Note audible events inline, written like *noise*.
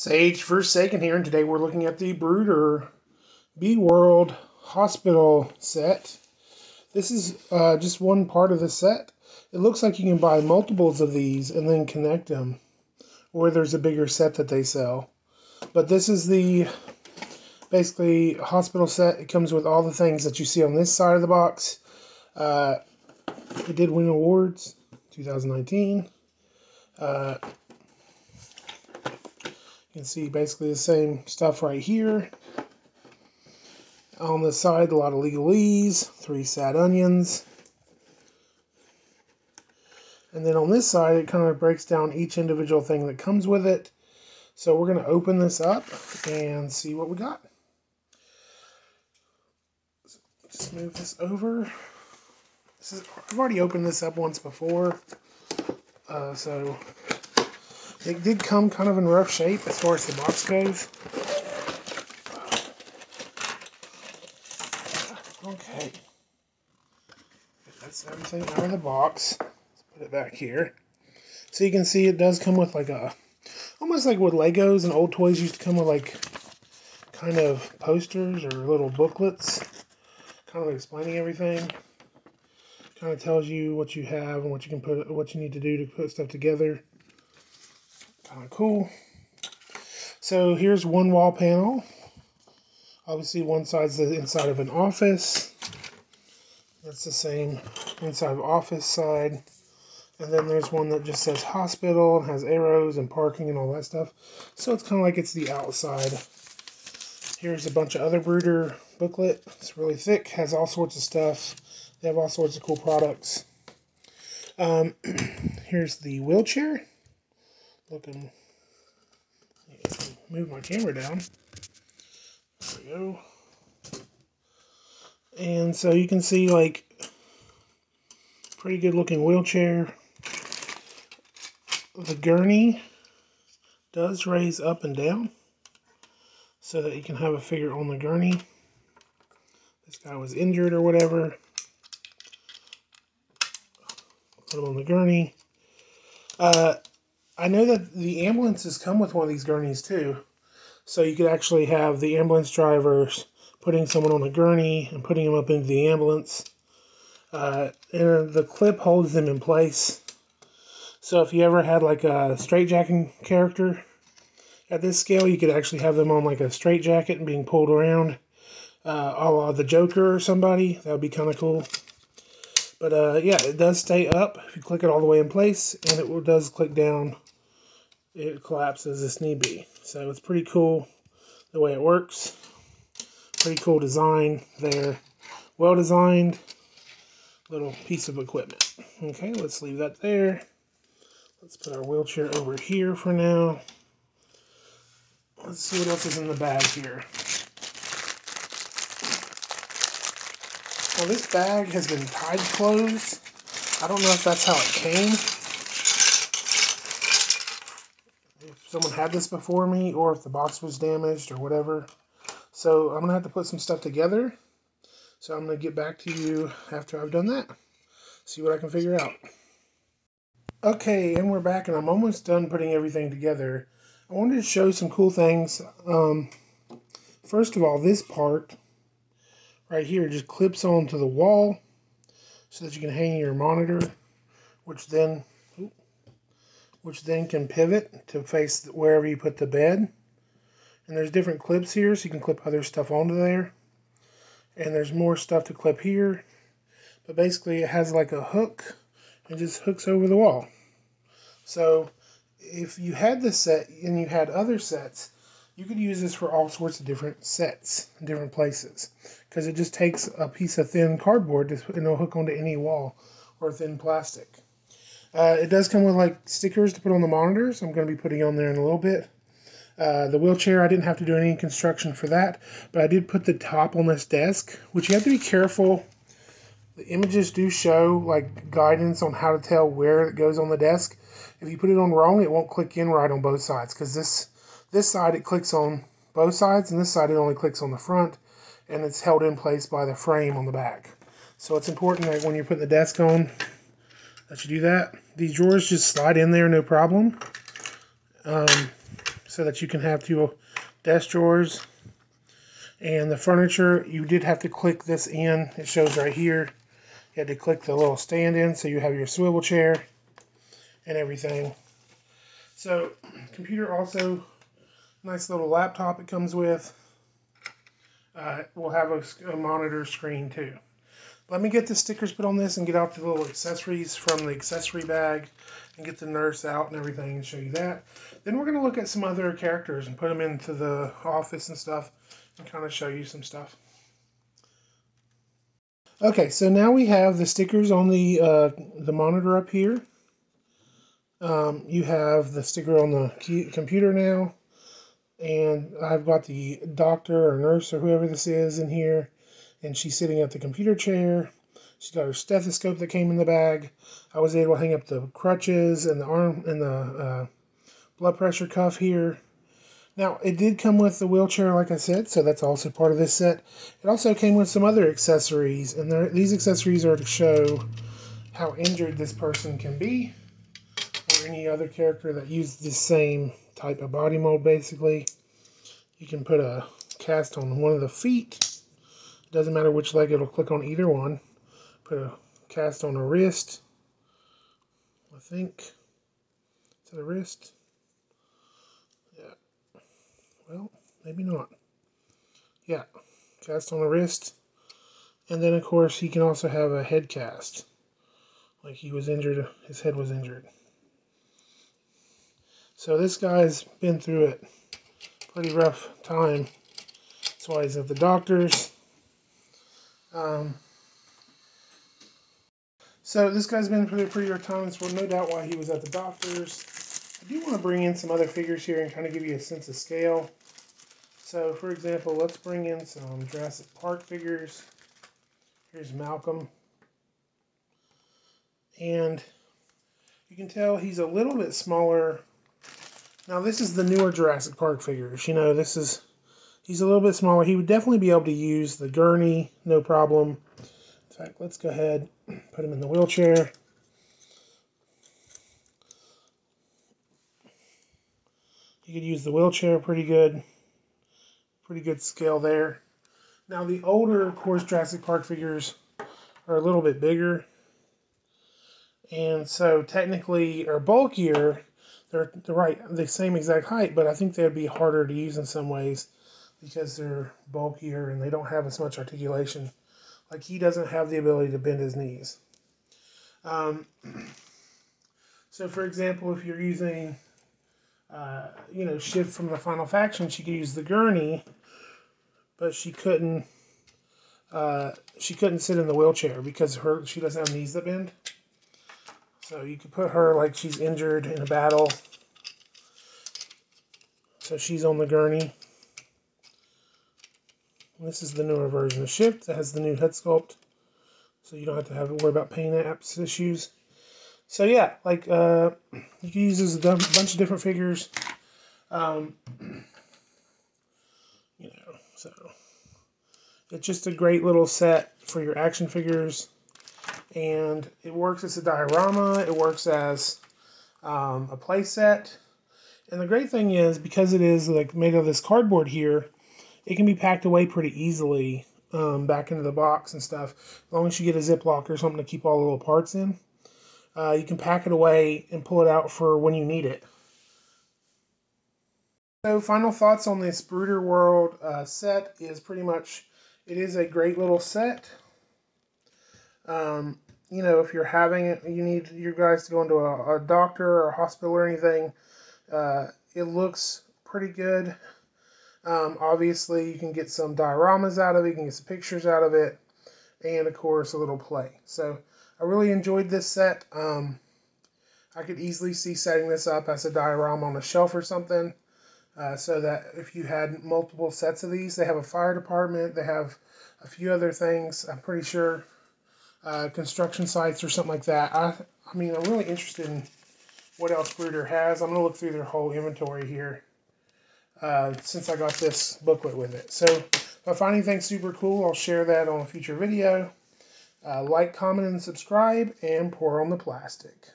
Sage Forsaken here, and today we're looking at the Bruder B World Hospital set. This is uh, just one part of the set. It looks like you can buy multiples of these and then connect them, or there's a bigger set that they sell. But this is the basically hospital set. It comes with all the things that you see on this side of the box. Uh, it did win awards 2019. Uh, can see basically the same stuff right here. On the side, a lot of legalese, three sad onions. And then on this side, it kind of breaks down each individual thing that comes with it. So we're going to open this up and see what we got. Just move this over. This is, I've already opened this up once before. Uh, so it did come kind of in rough shape as far as the box goes. Okay. That's everything out of the box. Let's put it back here. So you can see it does come with like a, almost like what Legos and old toys used to come with like kind of posters or little booklets, kind of explaining everything. Kind of tells you what you have and what you can put, what you need to do to put stuff together. Kind of cool. So here's one wall panel. Obviously one side's the inside of an office. That's the same inside of office side. And then there's one that just says hospital and has arrows and parking and all that stuff. So it's kind of like it's the outside. Here's a bunch of other Bruder booklet. It's really thick, has all sorts of stuff. They have all sorts of cool products. Um, *clears throat* here's the wheelchair looking. Move my camera down. There we go. And so you can see like pretty good looking wheelchair. The gurney does raise up and down so that you can have a figure on the gurney. This guy was injured or whatever. Put him on the gurney. Uh, I know that the ambulances come with one of these gurneys too. So you could actually have the ambulance drivers putting someone on a gurney and putting them up into the ambulance. Uh, and the clip holds them in place. So if you ever had like a straitjacking character at this scale, you could actually have them on like a straitjacket and being pulled around, uh, a la the Joker or somebody. That would be kind of cool. But uh, yeah, it does stay up if you click it all the way in place, and it does click down it collapses if need be. So it's pretty cool the way it works. Pretty cool design there. Well designed little piece of equipment. Okay, let's leave that there. Let's put our wheelchair over here for now. Let's see what else is in the bag here. Well, this bag has been tied closed. I don't know if that's how it came. Someone had this before me or if the box was damaged or whatever. So I'm going to have to put some stuff together. So I'm going to get back to you after I've done that. See what I can figure out. Okay, and we're back and I'm almost done putting everything together. I wanted to show some cool things. Um, first of all, this part right here just clips onto the wall so that you can hang your monitor, which then which then can pivot to face wherever you put the bed. And there's different clips here, so you can clip other stuff onto there. And there's more stuff to clip here. But basically it has like a hook and just hooks over the wall. So if you had this set and you had other sets, you could use this for all sorts of different sets in different places because it just takes a piece of thin cardboard you know, hook onto any wall or thin plastic. Uh, it does come with like stickers to put on the monitors. I'm going to be putting on there in a little bit. Uh, the wheelchair, I didn't have to do any construction for that, but I did put the top on this desk, which you have to be careful. The images do show like guidance on how to tell where it goes on the desk. If you put it on wrong, it won't click in right on both sides because this this side it clicks on both sides, and this side it only clicks on the front, and it's held in place by the frame on the back. So it's important that when you're putting the desk on, that you do that. These drawers just slide in there, no problem. Um, so that you can have two desk drawers. And the furniture, you did have to click this in. It shows right here. You had to click the little stand in so you have your swivel chair and everything. So, computer also, nice little laptop it comes with. Uh, we'll have a, a monitor screen too. Let me get the stickers put on this and get out the little accessories from the accessory bag and get the nurse out and everything and show you that. Then we're going to look at some other characters and put them into the office and stuff and kind of show you some stuff. Okay, so now we have the stickers on the uh, the monitor up here. Um, you have the sticker on the computer now and I've got the doctor or nurse or whoever this is in here, and she's sitting at the computer chair. She's got her stethoscope that came in the bag. I was able to hang up the crutches and the arm and the uh, blood pressure cuff here. Now, it did come with the wheelchair, like I said, so that's also part of this set. It also came with some other accessories, and these accessories are to show how injured this person can be, or any other character that used the same type of body mold basically. You can put a cast on one of the feet. Doesn't matter which leg, it'll click on either one. Put a cast on a wrist. I think. That a wrist? Yeah. Well, maybe not. Yeah. Cast on a wrist. And then, of course, he can also have a head cast. Like he was injured, his head was injured. So this guy's been through it. Pretty rough time. That's why he's at the doctor's. Um, so this guy's been pretty rough time. That's no doubt why he was at the doctor's. I do want to bring in some other figures here and kind of give you a sense of scale. So, for example, let's bring in some Jurassic Park figures. Here's Malcolm. And you can tell he's a little bit smaller now this is the newer Jurassic Park figures. You know, this is he's a little bit smaller. He would definitely be able to use the gurney, no problem. In fact, let's go ahead put him in the wheelchair. You could use the wheelchair pretty good. Pretty good scale there. Now the older, of course, Jurassic Park figures are a little bit bigger. And so technically are bulkier they're the right the same exact height, but I think they'd be harder to use in some ways because they're bulkier and they don't have as much articulation. Like he doesn't have the ability to bend his knees. Um, *clears throat* so, for example, if you're using, uh, you know, Shiv from the Final Faction, she could use the gurney, but she couldn't. Uh, she couldn't sit in the wheelchair because her she doesn't have knees that bend. So you could put her like she's injured in a battle. So she's on the gurney. This is the newer version of Shiv that has the new head sculpt. So you don't have to have to worry about pain apps issues. So yeah, like uh, you can use this a bunch of different figures. Um, *clears throat* you know, so it's just a great little set for your action figures and it works as a diorama. It works as um, a play set. And the great thing is because it is like made of this cardboard here, it can be packed away pretty easily um, back into the box and stuff. As long as you get a Ziploc or something to keep all the little parts in, uh, you can pack it away and pull it out for when you need it. So, final thoughts on this Bruder World uh, set is pretty much it is a great little set. Um, you know, if you're having it, you need your guys to go into a, a doctor or a hospital or anything. Uh, it looks pretty good. Um, obviously, you can get some dioramas out of it, you can get some pictures out of it, and of course, a little play. So, I really enjoyed this set. Um, I could easily see setting this up as a diorama on a shelf or something. Uh, so that if you had multiple sets of these, they have a fire department, they have a few other things. I'm pretty sure uh, construction sites or something like that. I, I mean, I'm really interested in what else Bruder has. I'm to look through their whole inventory here uh, since I got this booklet with it. So if I find anything super cool, I'll share that on a future video. Uh, like, comment, and subscribe, and pour on the plastic.